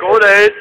Cố định